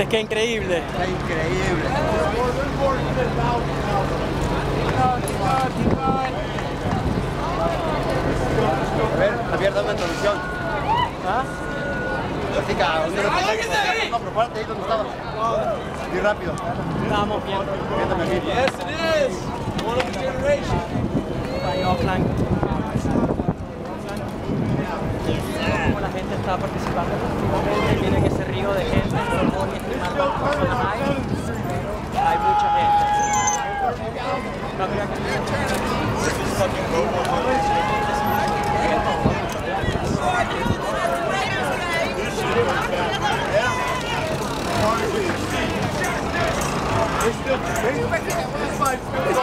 ¿Viste qué increíble? Está increíble. A ver, Javier, dame introducción. ¿Ah? ¿dónde lo No, pero párate ahí donde estabas. Muy rápido. Estábamos viendo Viéndome aquí. Yes, it is. One of a generation. ahí offline. Cómo la gente está participando miren frío de gente, por muy estimado hay, hay mucha gente. No creo que... It's still, it's, it's